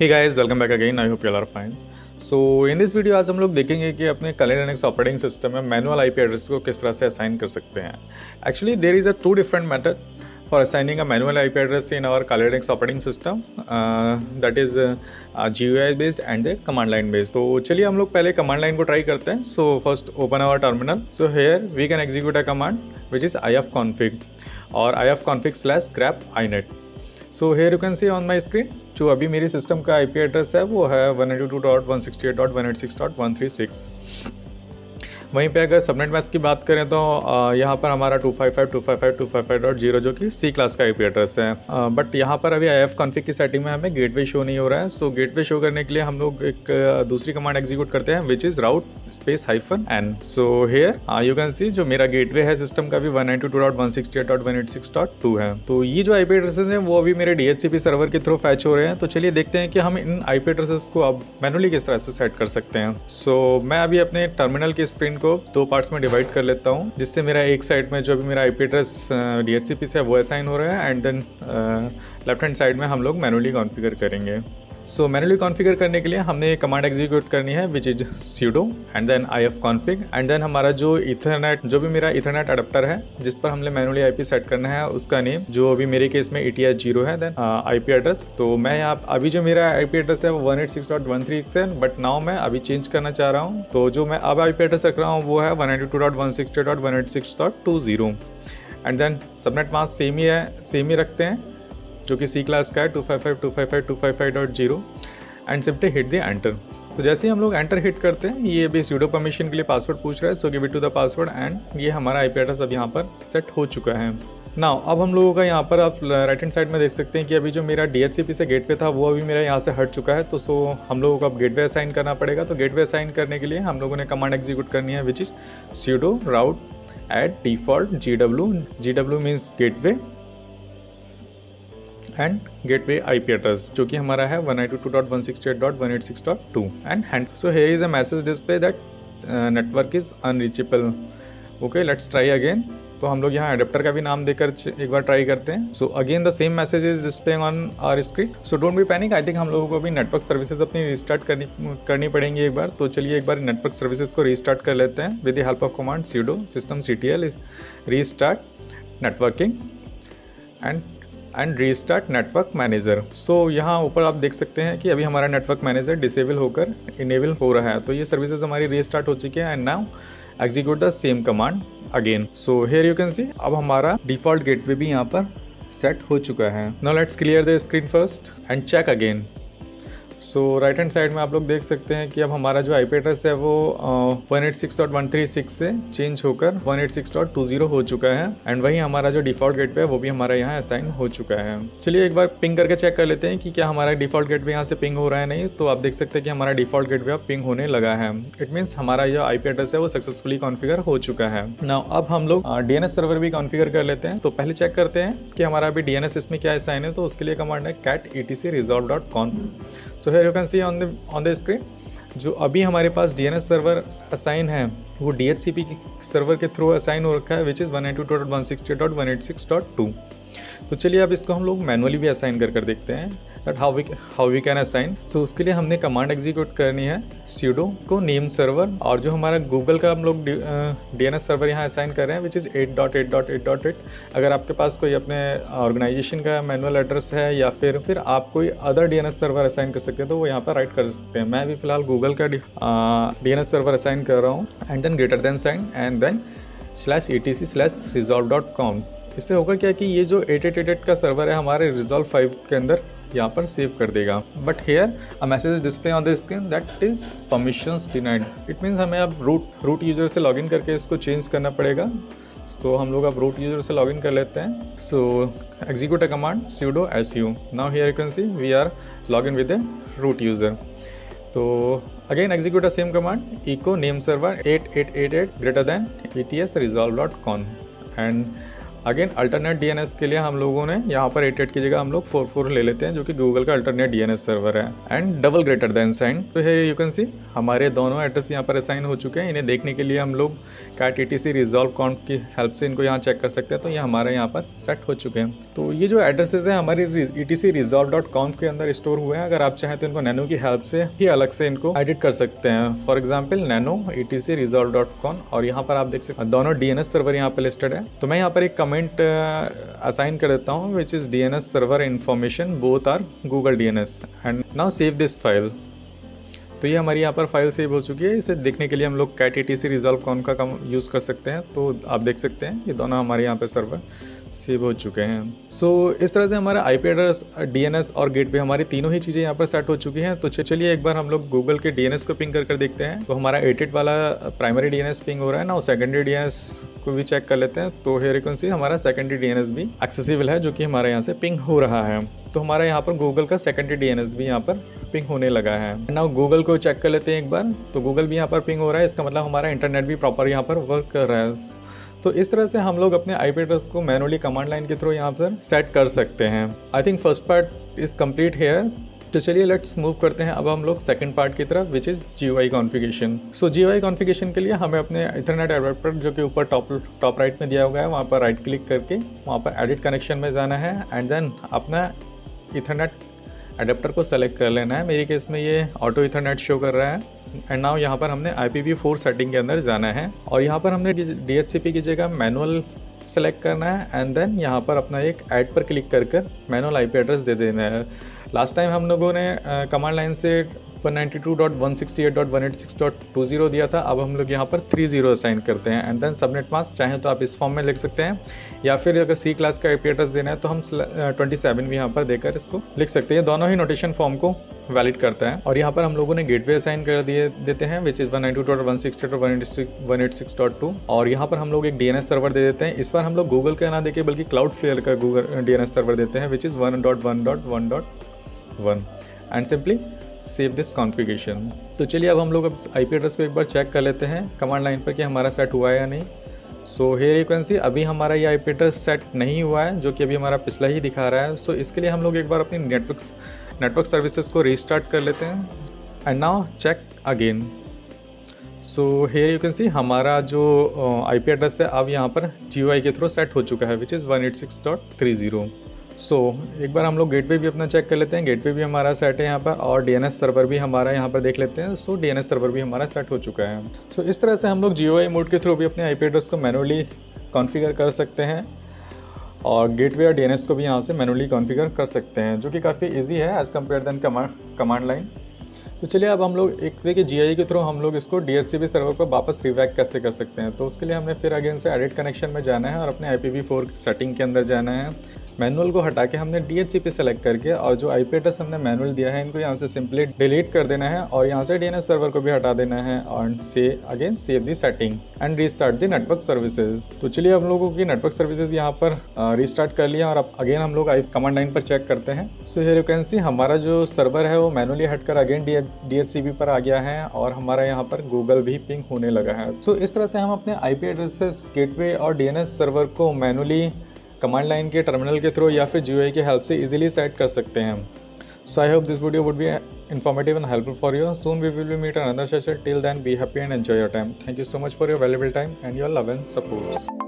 Hey guys welcome back again I hope you are fine so in this video आज हम लोग देखेंगे कि अपने कलेनेक्स ऑपरेटिंग सिस्टम में मैनुअल आईपी एड्रेस को किस तरह से असाइन कर सकते हैं। Actually there is a two different method for assigning a manual IP address in our Kali Linux operating system that is G U I based and command line based तो चलिए हम लोग पहले कमांड लाइन को try करते हैं। So first open our terminal so here we can execute a command which is I F config और I F so here you can see on my screen जो अभी मेरी सिस्टम का IP address है, वो है one eighty two dot one sixty eight dot one eight six dot one three six वहीं पे अगर सबनेट मैच की बात करें तो यहाँ पर हमारा two five five two five five two five five dot zero जो कि सी क्लास का आईपी एड्रेस है। बट यहाँ पर अभी आई एफ़ कॉन्फिक की सेटिंग में हमें गेटवे शो नहीं हो रहा है। सो गेटवे शो करने के लिए हम लोग एक दूसरी कमांड एग्जीक्यूट करते हैं which is route space hyphen N so here you can see जो मेरा गेटवे है सिस्टम का भी one nine two two dot one sixty eight dot one eight six dot two है। तो ये जो आई पी एड्रेसेस हैं वो अभी मेरे D H C P server के थ्रू फैच हो रहे हैं। तो चलिए देखते हैं कि हम इन आई पी एड्रेसेस को अब मैनुअली किस तरह से सेट कर सकते हैं। सो so, मैं अभी अपने टर्मिनल के स्क्रीन को दो पार्ट्स में डिवाइड कर लेता हूँ, जिससे मेरा एक साइड में जो भी मेरा I P address D H C P से वो असाइन हो रहा है and then left hand side में हम लोग मैनुअली कॉन्फ़िगर करेंगे। सो मैनुअली कॉन्फ़िगर करने के लिए हमने कमांड एग्जीक्यूट करनी है which is sudo and then I F config and then हमारा जो इथरनेट जो भी मेरा इथरनेट अडप्टर है, जिस पर हमने मैनुअली आईपी सेट करना है, उसका नेम जो अभी मेरे केस में ई ज़ीरो है देन आई पी एड्रेस तो मैं यहाँ, अभी जो मेरा आई पी एड्रेस है, वो one eight six dot one three है बट नाउ मैं अभी चेंज करना चाह रहा हूँ तो जो मैं अब आई पी एड्रेस रख रहा हूँ, वो है one eighty two dot one sixty dot one eight six dot two zero and then subnet mask same ही है सेम ही रखते हैं. जो कि सी क्लास का है two five five two five five two five five dot zero and simply hit the enter तो जैसे ही हम लोग एंटर हिट करते हैं, ये अभी सीडो परमिशन के लिए पासवर्ड पूछ रहा है so give it to the password and ये हमारा आई एड्रेस अब यहाँ पर सेट हो चुका है। ना अब हम लोगों का यहाँ पर आप राइट हैंड साइड में देख सकते हैं कि अभी जो मेरा डीएचसीपी से गेटवे था, वो अभी मेरा यहाँ से हट चुका है तो सो हम लोगों को अब गेटवे असाइन करना पड़ेगा। तो गेटवे असाइन करने के लिए हम लोगों ने कमांड एग्जीक्यूट करनी है which is sudo route add default G W G W means gateway and gateway IP address जो कि हमारा है one two dot one sixty eight dot one eight six dot two and and so here is a message display that network is unreachable okay let's try again तो हम लोग यहाँ adapter का भी नाम देकर एक बार ट्राई करते हैं. So again the same message is displaying on our screen so don't be panic I think हम लोगों को भी नेटवर्क सर्विसेज़ अपनी रिस्टार्ट करनी करनी पड़ेंगी एक बार. तो चलिए एक बार नेटवर्क सर्विसेज़ को रिस्टार्ट कर लेते हैं. With the help of command sudo system C T L restart networking and and restart network manager so यहाँ ऊपर आप देख सकते हैं कि अभी हमारा नेटवर्क मैनेजर डिसेबल होकर इनेबल हो रहा है। तो ये सर्विसेज़ हमारी रीस्टार्ट हो चुकी है and now execute the same command again so here you can see अब हमारा डिफ़ॉल्ट गेटवे भी यहाँ पर सेट हो चुका है। No let's clear the screen first and check again so right hand side में आप लोग देख सकते हैं कि अब हमारा जो आईपी एड्रेस है वो one eight six dot one three six से चेंज होकर one eight six dot two zero हो चुका है। एंड वही हमारा जो डिफ़ॉल्ट गेट पे है, वो भी हमारा यहाँ असाइन हो चुका है। चलिए एक बार पिंग करके चेक कर लेते हैं कि क्या हमारा डिफ़ॉल्ट गेट पे यहाँ से पिंग हो रहा है नहीं। तो आप देख सकते हैं कि हमारा डिफ़ॉल्ट गेट पे अब पिंग होने लगा है। इट मीन्स हमारा जो आईपी एड्रेस है, वो सक्सेसफुली कॉन्फिगर हो चुका है। ना अब हम लोग डीएनएस सर्वर भी कॉन्फिगर कर लेते हैं। तो पहले चेक करते हैं कि हमारा अभी डीएनएस इसमें क्या असाइन है। तो उसके लिए कमांड है cat E T C resolve dot conf so here you can see on the on the screen जो अभी हमारे पास DNS सर्वर असाइन है वो डीएचसीपी सर्वर के थ्रू असाइन हो रखा है which is one eight two dot one sixty dot one eight six dot two तो चलिए अब इसको हम लोग मैनुअली भी असाइन कर कर देखते हैं that how we how we can assign so उसके लिए हमने कमांड एग्जीक्यूट करनी है सीडो को नेम सर्वर और जो हमारा गूगल का हम लोग डी एन एस सर्वर यहाँ असाइन कर रहे हैं which is eight dot eight dot eight dot eight अगर आपके पास कोई अपने ऑर्गेनाइजेशन का मैनुअल एड्रेस है या फिर फिर आप कोई other D N S server assign कर सकते हैं तो वो यहाँ पर राइट कर सकते हैं। मैं भी फ़िलहाल गूगल का D N S server assign कर रहा हूँ and then greater than sign and then slash E T C slash resolve dot com इससे होगा क्या कि ये जो एट एट एट एट का सर्वर है हमारे रिजॉल्व फाइव के अंदर यहाँ पर सेव कर देगा। But here a message display on the screen that is permission denied it means हमें अब रूट रूट यूज़र से लॉगिन करके इसको चेंज करना पड़ेगा। सो so, हम लोग अब रूट यूज़र से लॉगिन कर लेते हैं। So execute a command sudo S U now here can see we are log in with a root user तो again execute same command echo name server eight eight eight eight greater than S resolve dot com and again alternate DNS के लिए हम लोगों ने यहाँ पर eight की जगह हम लोग फोर फोर ले लेते हैं, जो कि गूगल का अल्टरनेट डीएनएस सर्वर है and double greater than sign तो है यू कैन सी हमारे दोनों एड्रेस यहाँ पर असाइन हो चुके हैं। इन्हें देखने के लिए हम लोग कैट ई टी सी की हेल्प से इनको यहाँ चेक कर सकते हैं। तो ये हमारे यहाँ पर सेट हो चुके हैं। तो ये जो एड्रेसेज हैं, हमारे ई टी डॉट के अंदर स्टोर हुए हैं। अगर आप चाहें तो इनको नैनो की हेल्प से ही अलग से इनको एडिट कर सकते हैं। For example nano E T C dot और यहाँ पर आप देख सकते हैं, दोनों डी एन एस सर्वर यहाँ पर लिस्टेड है। तो मैं यहाँ पर एक कमेंट असाइन कर देता हूँ which is D N S server information both are Google D N S and now save this file तो ये हमारी यहाँ पर फ़ाइल सेव हो चुकी है। इसे देखने के लिए हम लोग cat A T C resolve कौन का कम यूज़ कर सकते हैं तो आप देख सकते हैं। ये दोनों हमारे यहाँ पर सर्वर सेव हो चुके हैं। सो so, इस तरह से हमारा I P address D N S और गेट पे हमारी तीनों ही चीज़ें यहाँ पर सेट हो चुकी हैं। तो चलिए एक बार हम लोग गूगल के डी एन एस को पिंग कर कर देखते हैं। तो हमारा एट वाला primary D N S ping हो रहा है ना सेकेंडरी डी एन एस को भी चेक कर लेते हैं। तो हेयर सी हमारा सेकेंडरी डी एन एस भी एक्सेसिबल है जो कि हमारे यहाँ से पिंग हो रहा है। तो हमारा यहाँ पर गूगल का सेकेंडरी डी एन एस भी यहाँ पर पिंग होने लगा है। नाउ गूगल को चेक कर लेते हैं एक बार। तो गूगल भी यहाँ पर पिंग हो रहा है। इसका मतलब हमारा इंटरनेट भी प्रॉपर यहाँ पर वर्क कर रहा है। तो इस तरह से हम लोग अपने आई को मैनुअली कमांड लाइन के थ्रू यहाँ पर सेट कर सकते हैं। I think first part is complete here तो चलिए लेट्स मूव करते हैं अब हम लोग सेकंड पार्ट की तरफ़ which is G Y configuration so G Y configuration के लिए हमें अपने इथरनेट एडेप्टर जो कि ऊपर टॉप टॉप राइट में दिया हुआ है, वहाँ पर राइट क्लिक करके वहाँ पर एडिट कनेक्शन में जाना है। एंड देन अपना इथरनेट अडेप्टर को सेलेक्ट कर लेना है। मेरी केस में ये ऑटो इथरनेट शो कर रहा है। एंड नाउ यहाँ पर हमने आई पी फोर सेटिंग के अंदर जाना है। और यहाँ पर हमने पी की जगह मैनुअल सेलेक्ट करना है। एंड देन यहाँ पर अपना एक ऐड पर क्लिक कर कर मैनुअल आई पी एड्रेस दे देना है। लास्ट टाइम हम लोगों ने कमांड लाइन से 192.168.186.20 दिया था। अब हम लोग यहाँ पर 30 असाइन करते हैं। एंड देन सबनेट मास्क चाहें तो आप इस फॉर्म में लिख सकते हैं, या फिर अगर सी क्लास का एड्रेस देना है तो हम 27 भी यहाँ पर देकर इसको लिख सकते हैं। दोनों ही नोटेशन फॉर्म को वैलिड करता है। और यहाँ पर हम लोगों ने गेटवे असाइन कर दिए, देते हैं which is one nine dot one six one eight six dot two और यहाँ पर हम लोग एक डी सर्वर दे देते हैं। इस बार हम लोग गूगल का ना देखे, बल्कि क्लाउड फ्लेयर का गूगल डीएनएस सर्वर देते हैं which is one dot one dot one dot one and simply save this configuration तो चलिए अब हम लोग अब आई पी एड्रेस को एक बार चेक कर लेते हैं। कमांड लाइन पर कि हमारा सेट हुआ है या नहीं। सो हेयर यू अभी हमारा ये आई पी एड्रेस सेट नहीं हुआ है जो कि अभी हमारा पिछला ही दिखा रहा है। सो so, इसके लिए हम लोग एक बार अपनी नेटवर्क नेटवर्क सर्विसेज़ को रीस्टार्ट कर लेते हैं। And now check again so here you can see हमारा जो आई पी एड्रेस है अब यहाँ पर जी के थ्रू सेट हो चुका है which is one eight six dot three zero so so, एक बार हम लोग गेटवे भी अपना चेक कर लेते हैं। गेटवे भी हमारा सेट है यहाँ पर और डीएनएस सर्वर भी हमारा यहाँ पर देख लेते हैं। सो so, डीएनएस सर्वर भी हमारा सेट हो चुका है। सो so, इस तरह से हम लोग जियो मोड के थ्रू भी अपने आईपी एड्रेस को मैनुअली कॉन्फ़िगर कर सकते हैं और गेटवे और डीएनएस को भी यहाँ से मैनुअली कॉन्फ़िगर कर सकते हैं जो कि काफ़ी ईजी है as compare than command command line तो चलिए अब हम लोग एक देखिए जी के थ्रू हम लोग इसको डी सर्वर पर वापस रिवैक कैसे कर सकते हैं? तो उसके लिए हमें फिर अगेन से एडिट कनेक्शन में जाना है और अपने आई सेटिंग के अंदर जाना है। मैनुअल को हटा के हमने डी एच सेलेक्ट करके और जो आई एड्रेस हमने मैनुअल दिया है, इनको यहाँ से सिंपली डिलीट कर देना है और यहाँ से DNS सर्वर को भी हटा देना है और से again save the setting and restart the network services तो चलिए हम लोगों की नेटवर्क सर्विसेज़ यहाँ पर रीस्टार्ट कर लिया और अब अगेन हम लोग आई कमांड लाइन पर चेक करते हैं। सो सी हमारा जो सर्वर है वो मैनुअली हटकर अगेन डी डी पर आ गया है और हमारा यहाँ पर गूगल भी पिंक होने लगा है। सो so, इस तरह से हम अपने आई पी एड्रेसेस गेटवे और डी एन एस सर्वर को मैनुअली कमांड लाइन के टर्मिनल के थ्रू या फिर जी जियो की हेल्प से इजीली सेट कर सकते हैं। So I hope this video would be informative and helpful for you soon we will be meet another session till then be happy and enjoy your time thank you so much for your valuable time and your love and support